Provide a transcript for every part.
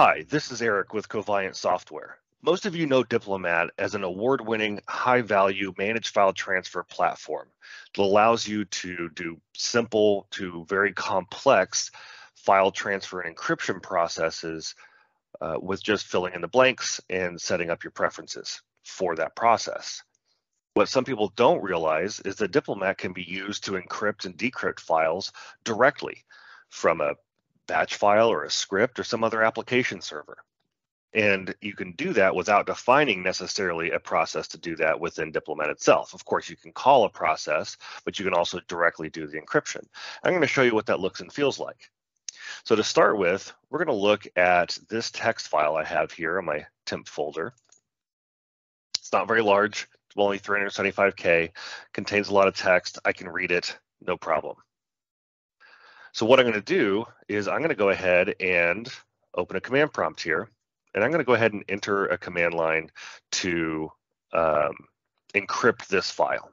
Hi, this is Eric with Coviant Software. Most of you know Diplomat as an award-winning, high-value managed file transfer platform that allows you to do simple to very complex file transfer and encryption processes uh, with just filling in the blanks and setting up your preferences for that process. What some people don't realize is that Diplomat can be used to encrypt and decrypt files directly from a batch file or a script or some other application server. And you can do that without defining necessarily a process to do that within Diplomat itself. Of course, you can call a process, but you can also directly do the encryption. I'm going to show you what that looks and feels like. So to start with, we're going to look at this text file I have here in my temp folder. It's not very large. Only 375K, contains a lot of text. I can read it, no problem. So what I'm going to do is I'm going to go ahead and open a command prompt here, and I'm going to go ahead and enter a command line to um, encrypt this file.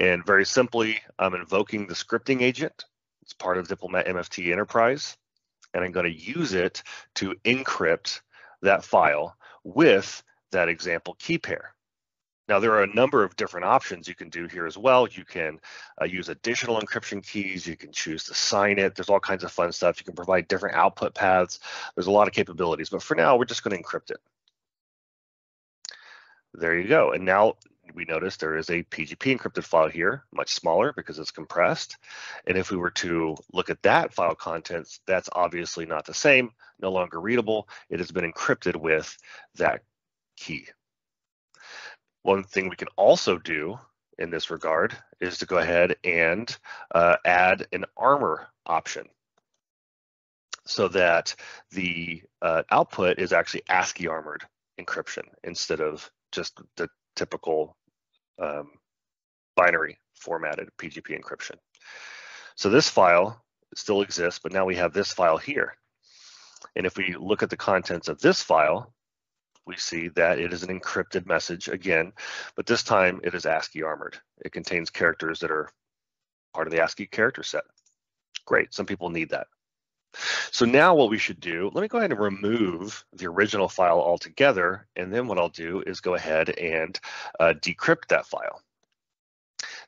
And very simply, I'm invoking the scripting agent. It's part of Diplomat MFT Enterprise, and I'm going to use it to encrypt that file with that example key pair. Now, there are a number of different options you can do here as well. You can uh, use additional encryption keys. You can choose to sign it. There's all kinds of fun stuff. You can provide different output paths. There's a lot of capabilities, but for now, we're just going to encrypt it. There you go. And now we notice there is a PGP encrypted file here, much smaller because it's compressed. And if we were to look at that file contents, that's obviously not the same, no longer readable. It has been encrypted with that key. One thing we can also do in this regard is to go ahead and uh, add an armor option so that the uh, output is actually ASCII armored encryption instead of just the typical um, binary formatted PGP encryption. So this file still exists, but now we have this file here. And if we look at the contents of this file, we see that it is an encrypted message again, but this time it is ASCII armored. It contains characters that are part of the ASCII character set. Great, some people need that. So now what we should do, let me go ahead and remove the original file altogether, and then what I'll do is go ahead and uh, decrypt that file.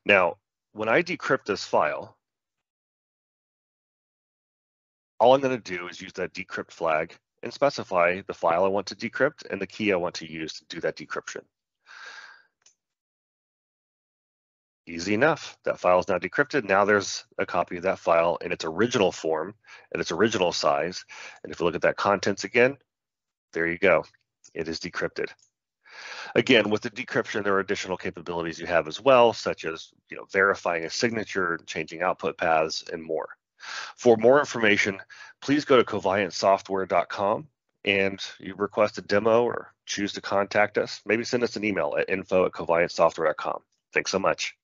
Now, when I decrypt this file, all I'm going to do is use that decrypt flag and specify the file I want to decrypt and the key I want to use to do that decryption. Easy enough. That file is now decrypted. Now there's a copy of that file in its original form and its original size. And if we look at that contents again, there you go. It is decrypted. Again, with the decryption, there are additional capabilities you have as well, such as you know, verifying a signature, changing output paths, and more. For more information, please go to coviantsoftware.com and you request a demo or choose to contact us. Maybe send us an email at info at coviantsoftware.com. Thanks so much.